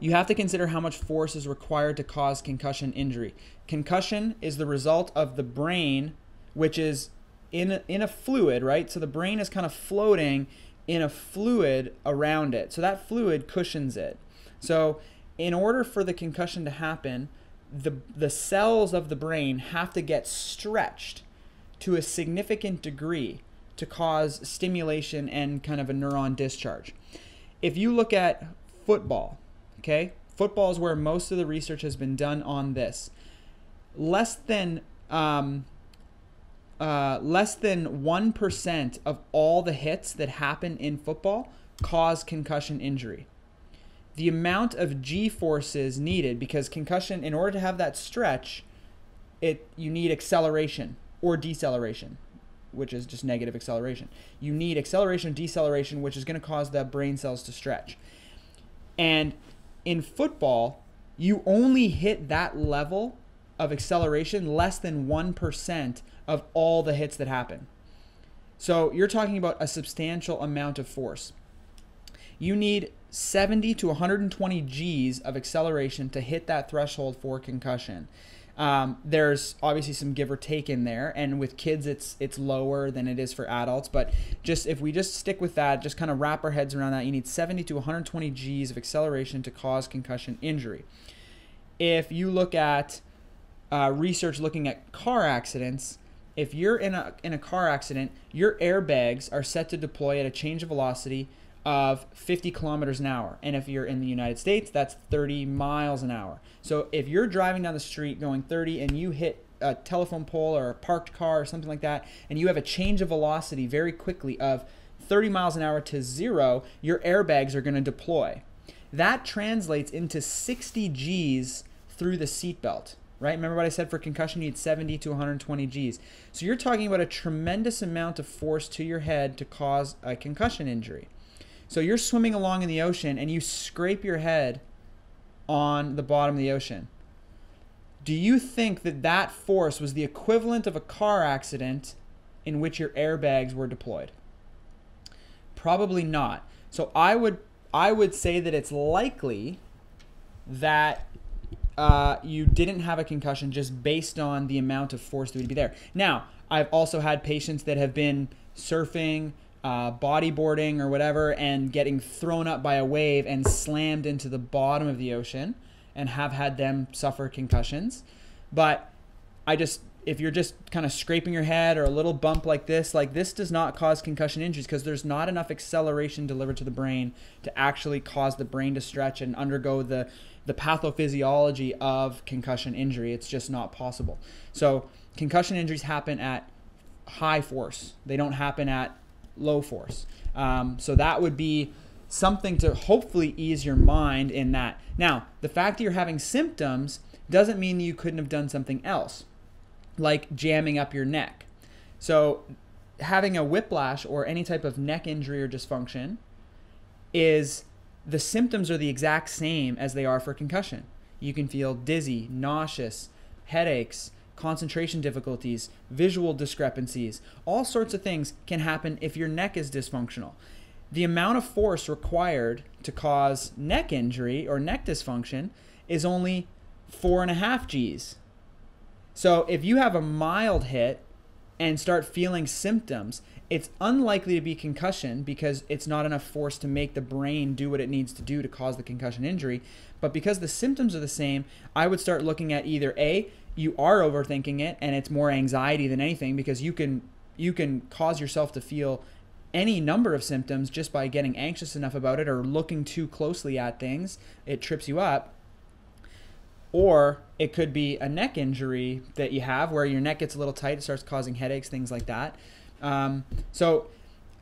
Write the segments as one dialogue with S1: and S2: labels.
S1: you have to consider how much force is required to cause concussion injury. Concussion is the result of the brain, which is in a, in a fluid, right? So the brain is kind of floating in a fluid around it. So that fluid cushions it. So in order for the concussion to happen, the the cells of the brain have to get stretched to a significant degree to cause stimulation and kind of a neuron discharge. If you look at football, okay? Football is where most of the research has been done on this. Less than um, uh, less than 1% of all the hits that happen in football cause concussion injury. The amount of G forces needed, because concussion, in order to have that stretch, it you need acceleration or deceleration, which is just negative acceleration. You need acceleration, or deceleration, which is going to cause the brain cells to stretch. And in football, you only hit that level of acceleration less than 1% of all the hits that happen. So you're talking about a substantial amount of force. You need 70 to 120 G's of acceleration to hit that threshold for concussion. Um, there's obviously some give or take in there, and with kids, it's it's lower than it is for adults. But just if we just stick with that, just kind of wrap our heads around that, you need 70 to 120 G's of acceleration to cause concussion injury. If you look at uh, research looking at car accidents, if you're in a in a car accident, your airbags are set to deploy at a change of velocity of 50 kilometers an hour. And if you're in the United States, that's 30 miles an hour. So if you're driving down the street going 30 and you hit a telephone pole or a parked car or something like that, and you have a change of velocity very quickly of 30 miles an hour to zero, your airbags are going to deploy. That translates into 60 G's through the seatbelt right? Remember what I said for concussion, you need 70 to 120 Gs. So you're talking about a tremendous amount of force to your head to cause a concussion injury. So you're swimming along in the ocean and you scrape your head on the bottom of the ocean. Do you think that that force was the equivalent of a car accident in which your airbags were deployed? Probably not. So I would I would say that it's likely that uh, you didn't have a concussion just based on the amount of force that would be there. Now, I've also had patients that have been surfing, uh, bodyboarding or whatever and getting thrown up by a wave and slammed into the bottom of the ocean and have had them suffer concussions. But I just, if you're just kind of scraping your head or a little bump like this, like this does not cause concussion injuries because there's not enough acceleration delivered to the brain to actually cause the brain to stretch and undergo the, the pathophysiology of concussion injury. It's just not possible. So concussion injuries happen at high force. They don't happen at low force. Um, so that would be something to hopefully ease your mind in that. Now, the fact that you're having symptoms doesn't mean you couldn't have done something else, like jamming up your neck. So, having a whiplash or any type of neck injury or dysfunction is the symptoms are the exact same as they are for concussion. You can feel dizzy, nauseous, headaches, concentration difficulties, visual discrepancies, all sorts of things can happen if your neck is dysfunctional. The amount of force required to cause neck injury or neck dysfunction is only four and a half G's. So if you have a mild hit and start feeling symptoms, it's unlikely to be concussion because it's not enough force to make the brain do what it needs to do to cause the concussion injury. But because the symptoms are the same, I would start looking at either A, you are overthinking it and it's more anxiety than anything because you can you can cause yourself to feel any number of symptoms just by getting anxious enough about it or looking too closely at things. It trips you up. Or it could be a neck injury that you have where your neck gets a little tight, it starts causing headaches, things like that. Um, so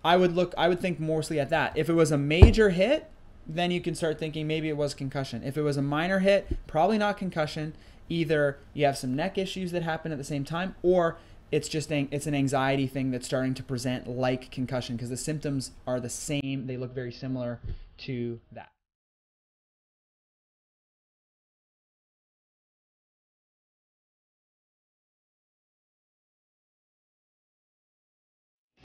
S1: I would look, I would think mostly at that. If it was a major hit, then you can start thinking maybe it was concussion. If it was a minor hit, probably not concussion. Either you have some neck issues that happen at the same time, or it's just an, it's an anxiety thing that's starting to present like concussion because the symptoms are the same. They look very similar to that.